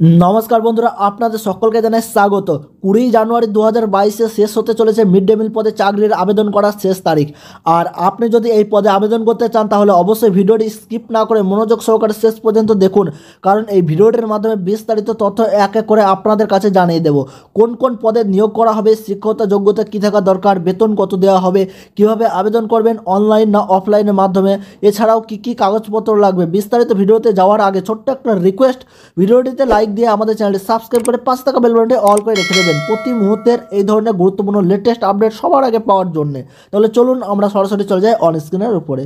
নমস্কার বন্ধুরা, আপনাদের সকলকে জানাই স্বাগত। কুড়ি জানুয়ারি দু হাজার বাইশে শেষ হতে চলেছে মিড ডে মিল পদে চাকরির আবেদন করার শেষ তারিখ। আর আপনি যদি এই পদে আবেদন করতে চান, তাহলে অবশ্যই ভিডিওটি স্কিপ না করে মনোযোগ সহকারে শেষ পর্যন্ত দেখুন। কারণ এই ভিডিওটির মাধ্যমে বিস্তারিত তথ্য এক এক করে আপনাদের কাছে জানিয়ে দেব। কোন কোন পদে নিয়োগ করা হবে, শিক্ষকতা যোগ্যতা কী থাকা দরকার, বেতন কত দেওয়া হবে, কীভাবে আবেদন করবেন, অনলাইন না অফলাইনের মাধ্যমে, এছাড়াও কি কি কাগজপত্র লাগবে, বিস্তারিত ভিডিওতে যাওয়ার আগে ছোট্ট একটা রিকোয়েস্ট, ভিডিওটিতে লাইক দিয়ে আমাদের চ্যানেলটি সাবস্ক্রাইব করে পাঁচ টাকা বেল বাটনটি অল করে রেখে দেবেন। প্রতি মুহূর্তের এই ধরনের গুরুত্বপূর্ণ লেটেস্ট আপডেট সবার আগে পাওয়ার জন্য। তাহলে চলুন আমরা সরাসরি চলে যাই অন স্ক্রিনের উপরে।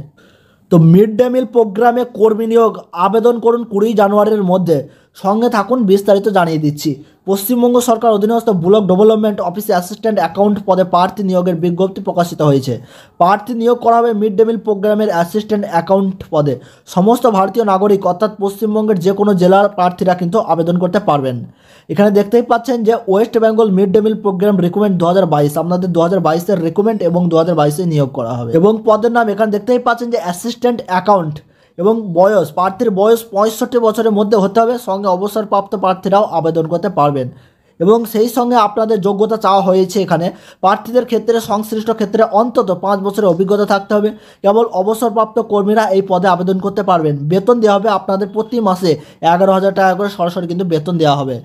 তো মিড ডে মিল প্রোগ্রামে কর্মী নিয়োগ, আবেদন করুন কুড়ি জানুয়ারির মধ্যে। সঙ্গে থাকুন, বিস্তারিত জানিয়ে দিচ্ছি। পশ্চিমবঙ্গ সরকার অধীনস্থ ব্লক ডেভেলপমেন্ট অফিসে অ্যাসিস্ট্যান্ট অ্যাকাউন্ট পদে প্রার্থী নিয়োগের বিজ্ঞপ্তি প্রকাশিত হয়েছে। প্রার্থী নিয়োগ করা হবে মিড ডে মিল প্রোগ্রামের অ্যাসিস্ট্যান্ট অ্যাকাউন্ট পদে। সমস্ত ভারতীয় নাগরিক, অর্থাৎ পশ্চিমবঙ্গের যে কোনো জেলার প্রার্থীরা কিন্তু আবেদন করতে পারবেন। এখানে দেখতেই পাচ্ছেন যে West Bengal mid day meal programme recommend দু হাজার বাইশ, আপনাদের দু হাজার বাইশের রিকমেন্ড এবং দু হাজার বাইশে নিয়োগ করা হবে। এবং পদের নাম এখানে দেখতেই পাচ্ছেন যে অ্যাসিস্ট্যান্ট অ্যাকাউন্ট। এবং বয়স, প্রার্থীর বয়স পঁয়ষট্টি বছরের মধ্যে হতে হবে। সঙ্গে অবসরপ্রাপ্ত প্রার্থীরাও আবেদন করতে পারবেন। এবং সেই সঙ্গে আপনাদের যোগ্যতা চাওয়া হয়েছে এখানে। প্রার্থীদের ক্ষেত্রে, সংশ্লিষ্ট ক্ষেত্রে অন্তত পাঁচ বছরের অভিজ্ঞতা থাকতে হবে। কেবল অবসরপ্রাপ্ত কর্মীরা এই পদে আবেদন করতে পারবেন। বেতন দেওয়া হবে আপনাদের প্রতি মাসে এগারো হাজার টাকা করে। সরাসরি কিন্তু বেতন দেওয়া হবে।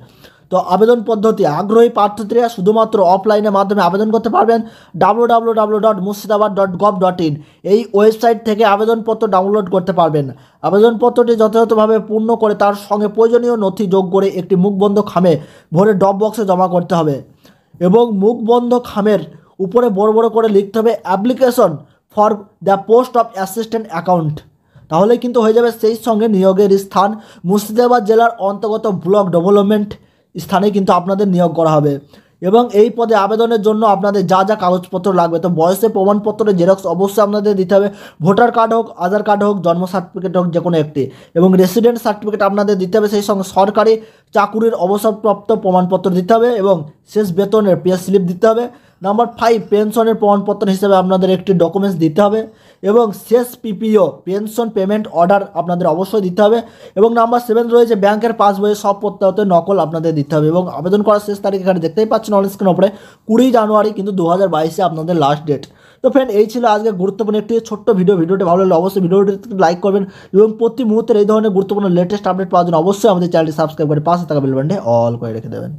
তো আবেদন পদ্ধতি, আগ্রহী প্রার্থীরা শুধুমাত্র অফলাইনের মাধ্যমে আবেদন করতে পারবেন W dot Murshidabad dot dot in এই ওয়েবসাইট থেকে আবেদনপত্র ডাউনলোড করতে পারবেন। আবেদনপত্রটি যথাযথভাবে পূর্ণ করে তার সঙ্গে প্রয়োজনীয় নথি যোগ করে একটি মুখবন্ধ খামে ভরে ডপ বক্সে জমা করতে হবে এবং মুখবন্ধ খামের উপরে বড় বড় করে লিখতে হবে application for the post of assistant account তাহলে কিন্তু হয়ে যাবে সেই সঙ্গে নিয়োগের স্থান মুর্শিদাবাদ জেলার অন্তর্গত ব্লক ডেভেলপমেন্ট। স্থানে কিন্তু আপনাদের নিয়োগ করা হবে। এবং এই পদে আবেদনের জন্য আপনাদের যা যা কাগজপত্র লাগবে। তো বয়সের প্রমাণপত্রের জেরক্স অবশ্যই আপনাদের দিতে হবে। ভোটার কার্ড হোক, আধার কার্ড হোক, জন্ম সার্টিফিকেট হোক, যে কোনো একটি। এবং রেসিডেন্ট সার্টিফিকেট আপনাদের দিতে হবে। সেই সঙ্গে সরকারি চাকুরির অবসরপ্রাপ্ত প্রমাণপত্র দিতে হবে এবং শেষ বেতনের পে স্লিপ দিতে হবে। নাম্বার ফাইভ পেনশনের প্রমাণপত্র হিসেবে আপনাদের একটি ডকুমেন্টস দিতে হবে এবং শেষ পিপিও পেনশন পেমেন্ট অর্ডার আপনাদের অবশ্যই দিতে হবে এবং নাম্বার সেভেন রয়েছে, ব্যাংকের পাসবইয়ের সব প্রত্যাহত নকল আপনাদের দিতে হবে এবং আবেদন করার শেষ তারিখ এখানে দেখতেই পাচ্ছেন অন স্ক্রিন ওপরে কুড়ি জানুয়ারি কিন্তু দু হাজার বাইশে আপনাদের লাস্ট ডেট তো ফ্রেন্ড এই ছিল আজকে গুরুত্বপূর্ণ একটি ছোট্ট ভিডিও ভিডিওটি ভালো লাগলে অবশ্যই ভিডিওটি লাইক করবেন এবং প্রতি মুহূর্তের এই ধরনের গুরুত্বপূর্ণ লেটেস্ট আপডেট পাওয়ার জন্য অবশ্যই আমাদের চ্যানেলটি সাবস্ক্রাইব করে পাশে থাকা বেল বাটনে অল করে রেখে দেবেন।